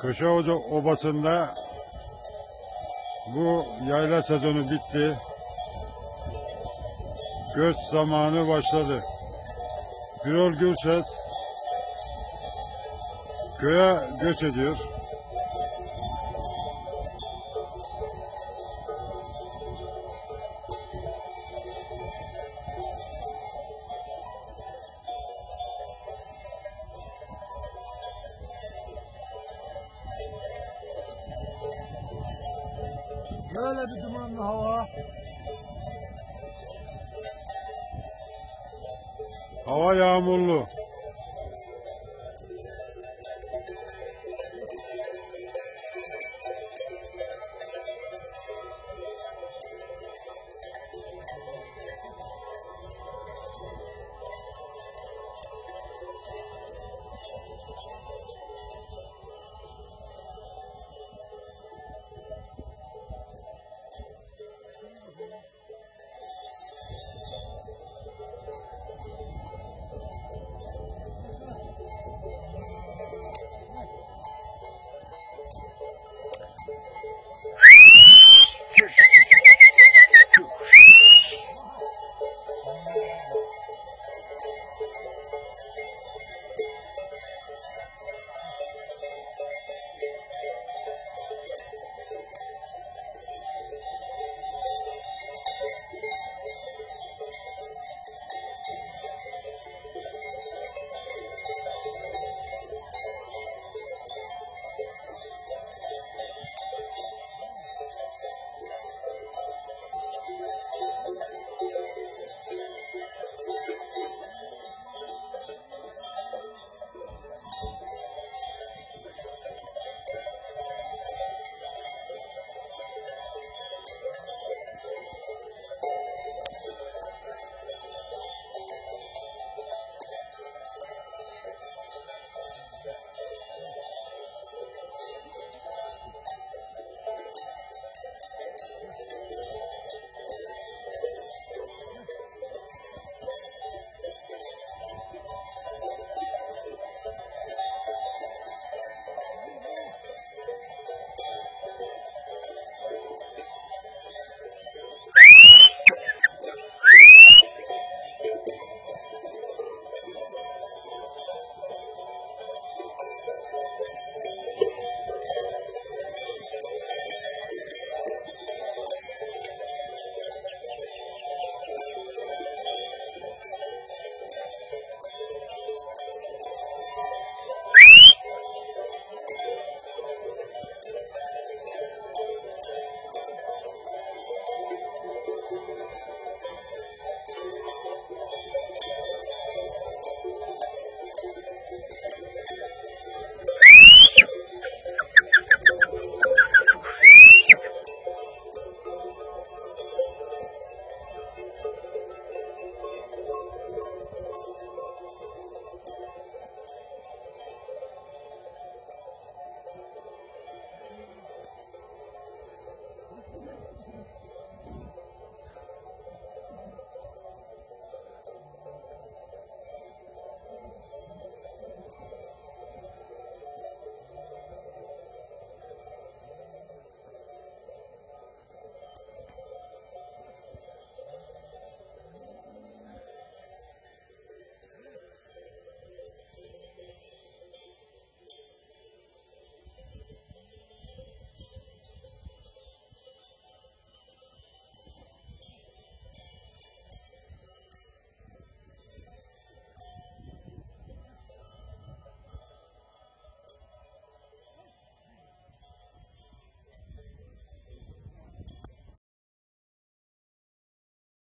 Köşeoca Obası'nda bu yayla sezonu bitti. Göç zamanı başladı. Birol Gürses köye göç ediyor. Böyle bir dumanlı hava. Hava yağmurlu.